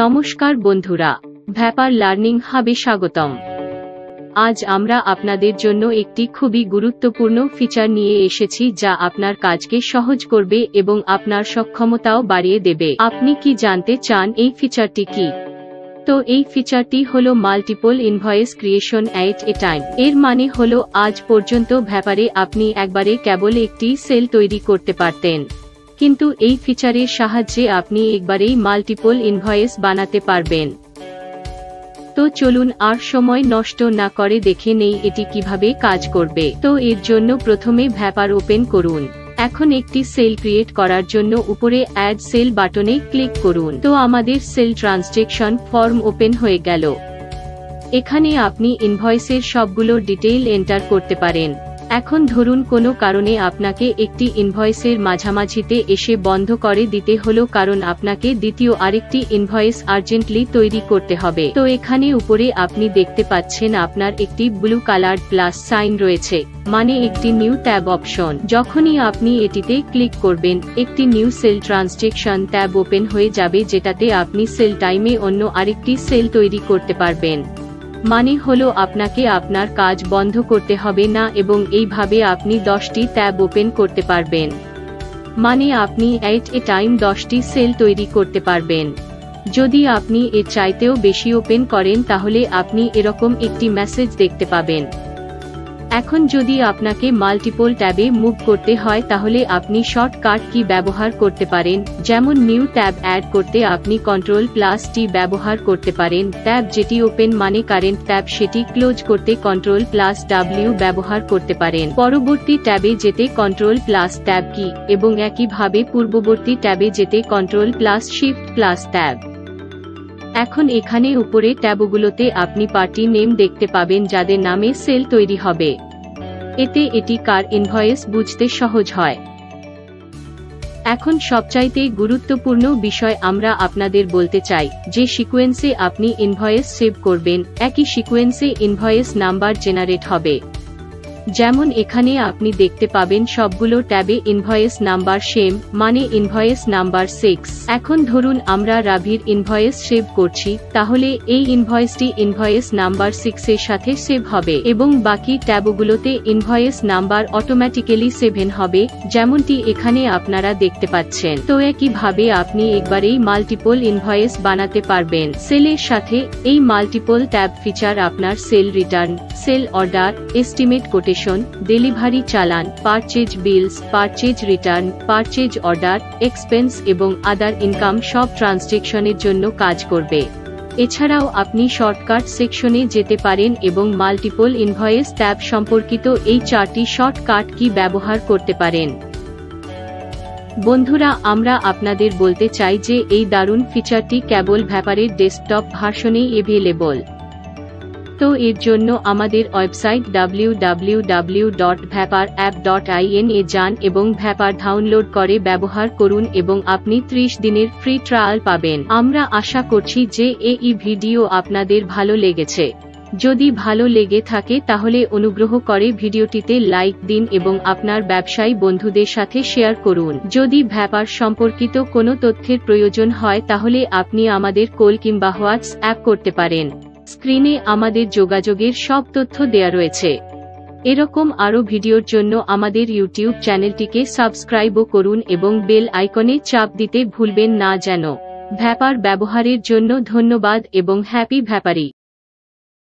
নমস্কার বন্ধুরা, vapour learning হাবে স্বাগতম। আজ আমরা আপনাদের জন্য একটি খুবই গুরুত্বপূর্ণ ফিচার নিয়ে এসেছি যা আপনার কাজকে সহজ করবে এবং আপনার সক্ষমতাও বাড়িয়ে দেবে। আপনি কি জানতে চান এই ফিচারটি কি? তো এই ফিচারটি হল multiple invoice creation at a time এর মানে হল, আজ পর্যন্ত ব্যাপারে আপনি একবারে কেবল একটি সেল তৈরি করতে পারতেন। কিন্তু এই ফিচারের সাহায্যে আপনি একবারেই মাল্টিপল ইনভয়েস বানাতে পারবেন। তো চলুন আর সময় নষ্ট না করে দেখে নেই এটি কীভাবে কাজ করবে। তো এর জন্য প্রথমে ভ্যাপার ওপেন করুন। এখন একটি সেল ক্রিয়েট করার জন্য উপরে অ্যাড সেল বাটনে ক্লিক করুন। তো আমাদের সেল ট্রান্সজেকশন ফর্ম ওপেন হয়ে গেল। এখানে আপনি ইনভয়েসের সবগুলো ডিটেইল এন্টার করতে পারেন। এখন ধরুন কোনো কারণে আপনাকে একটি ইনভয়েসের মাঝামাঝিতে এসে বন্ধ করে দিতে হলো, কারণ আপনাকে দ্বিতীয় আরেকটি ইনভয়েস আর্জেন্টলি তৈরি করতে হবে। তো এখানে উপরে আপনি দেখতে পাচ্ছেন আপনার একটি ব্লু কালার প্লাস সাইন রয়েছে মানে একটি নিউ ট্যাব অপশন যখনই আপনি এটিতে ক্লিক করবেন, একটি new sale transaction tab open হয়ে যাবে, যেটাতে আপনি সেল টাইমে অন্য আরেকটি সেল তৈরি করতে পারবেন। মানে হল আপনাকে আপনার কাজ বন্ধ করতে হবে না এবং এইভাবে আপনি দশটি ট্যাব ওপেন করতে পারবেন। মানে আপনি এট এ টাইম দশটি সেল তৈরি করতে পারবেন। যদি আপনি এর চাইতেও বেশি ওপেন করেন তাহলে আপনি এরকম একটি মেসেজ দেখতে পাবেন। এখন যদি আপনাকে মাল্টিপল ট্যাবে মুভ করতে হয়, তাহলে আপনি শর্টকাট কি ব্যবহার করতে পারেন। যেমন নিউ ট্যাব অ্যাড করতে আপনি কন্ট্রোল প্লাস টি ব্যবহার করতে পারেন। ট্যাব যেটি ওপেন মানে কারেন্ট ট্যাব সেটি ক্লোজ করতে কন্ট্রোল প্লাস ডাব্লিউ ব্যবহার করতে পারেন। পরবর্তী ট্যাবে যেতে কন্ট্রোল প্লাস ট্যাব কি এবং একইভাবে পূর্ববর্তী ট্যাবে যেতে control plus shift plus tab এখন এখানে উপরে ট্যাবগুলোতে আপনি পার্টি নেম দেখতে পাবেন যাদের নামে সেল তৈরি হবে। এতে এটি কার ইনভয়েস বুঝতে সহজ হয়। এখন সবচাইতে গুরুত্বপূর্ণ বিষয় আমরা আপনাদের বলতে চাই, যে সিকোয়েন্সে আপনি ইনভয়েস সেভ করবেন, একই সিকোয়েন্সে ইনভয়েস নাম্বার জেনারেট হবে। যেমন এখানে আপনি দেখতে পাবেন সবগুলো ট্যাবে ইনভয়েস নাম্বার সেম মানে ইনভয়েস নাম্বার সিক্স এখন ধরুন আমরা রাভির ইনভয়েস সেভ করছি, তাহলে এই ইনভয়েসটি ইনভয়েস নাম্বার সিক্স এর সাথে সেভ হবে এবং বাকি ট্যাবগুলোতে ইনভয়েস নাম্বার অটোমেটিক্যালি সেভেন হবে, যেমনটি এখানে আপনারা দেখতে পাচ্ছেন। তো একইভাবে আপনি একবারেই মাল্টিপল ইনভয়েস বানাতে পারবেন। সেলের সাথে এই মাল্টিপল ট্যাব ফিচার আপনার sale return sale order estimate quote quotation delivery challan purchase bills purchase return purchase order expense এবং আদার ইনকাম সব ট্রানজেকশনের জন্য কাজ করবে। এছাড়াও আপনি শর্টকাট সেকশনে যেতে পারেন এবং মাল্টিপল ইনভয়েস ট্যাব সম্পর্কিত এই চারটি শর্টকাট কি ব্যবহার করতে পারেন। বন্ধুরা, আমরা আপনাদের বলতে চাই যে এই দারুণ ফিচারটি কেবল ভ্যাপারের ডেস্কটপ ভার্সনেই এভেলেবল তো এর জন্য আমাদের ওয়েবসাইট www.vaparapp.in এ যান এবং ভ্যাপার ডাউনলোড করে ব্যবহার করুন এবং আপনি 30 দিনের ফ্রি ট্রায়াল পাবেন। আমরা আশা করছি যে এই ভিডিও আপনাদের ভালো লেগেছে। যদি ভালো লেগে থাকে তাহলে অনুগ্রহ করে ভিডিওটিতে লাইক দিন এবং আপনার ব্যবসায়ী বন্ধুদের সাথে শেয়ার করুন। যদি ভ্যাপার সম্পর্কিত কোনো তথ্যের প্রয়োজন হয় তাহলে আপনি আমাদের কোল কিংবা হোয়াটস হোয়াটসঅ্যাপ করতে পারেন। স্ক্রিনে আমাদের যোগাযোগের সব তথ্য দেয়া রয়েছে। এরকম আরও ভিডিওর জন্য আমাদের ইউটিউব চ্যানেলটিকে সাবস্ক্রাইবও করুন এবং বেল আইকনে চাপ দিতে ভুলবেন না যেন। ভ্যাপার ব্যবহারের জন্য ধন্যবাদ এবং হ্যাপি ভ্যাপারি।